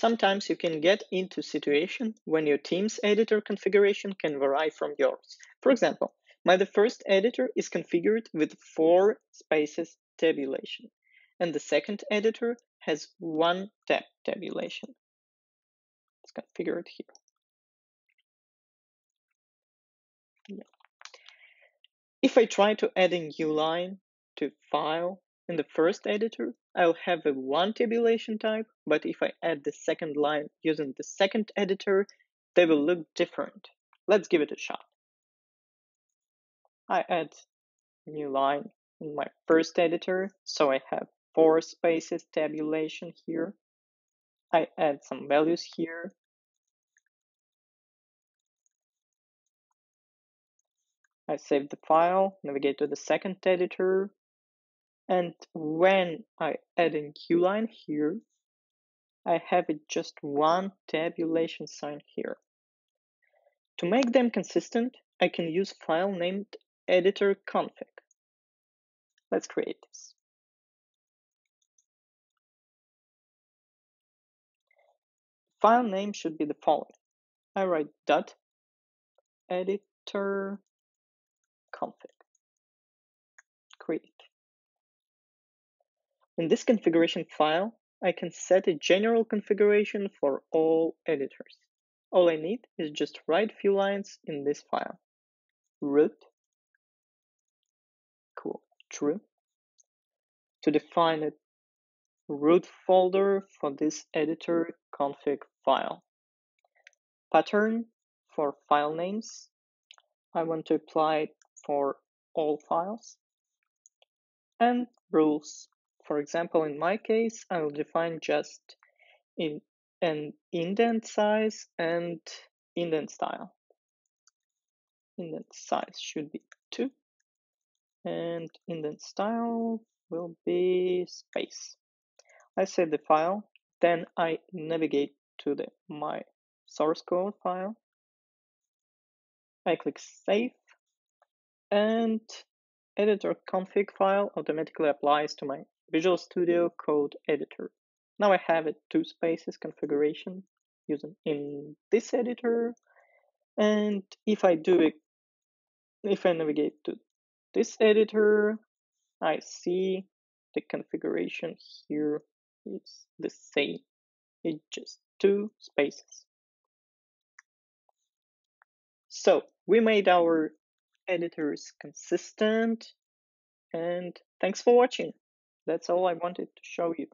Sometimes you can get into situation when your team's editor configuration can vary from yours. For example, my the first editor is configured with four spaces tabulation, and the second editor has one tab tabulation. Let's configure it here. If I try to add a new line to file in the first editor, I'll have a one tabulation type, but if I add the second line using the second editor, they will look different. Let's give it a shot. I add a new line in my first editor, so I have four spaces tabulation here. I add some values here. I save the file, navigate to the second editor, and when I add a new line here, I have it just one tabulation sign here. To make them consistent, I can use file named EditorConfig. Let's create this. File name should be the following. I write dot editor config. Create. In this configuration file, I can set a general configuration for all editors. All I need is just write few lines in this file. root cool true to define a root folder for this editor config file. Pattern for file names. I want to apply it for all files. And rules for example, in my case, I will define just in an indent size and indent style. Indent size should be 2 and indent style will be space. I save the file, then I navigate to the my source code file. I click save and editor config file automatically applies to my Visual Studio hmm. Code Editor. Now I have a two spaces configuration using in this editor. And if I do it, if I navigate to this editor, I see the configuration here is the same. It's just two spaces. So we made our editors consistent and thanks for watching. That's all I wanted to show you.